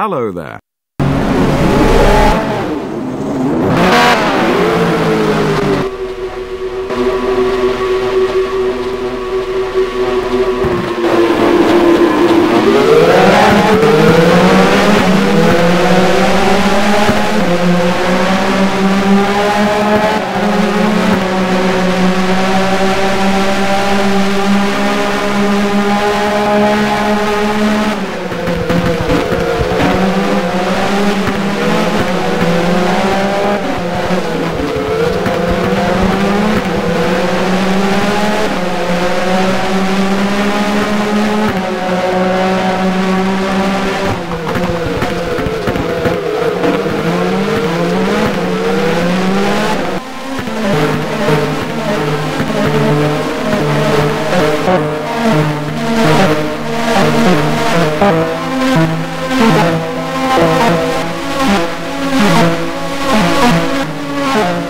Hello there. Thank you.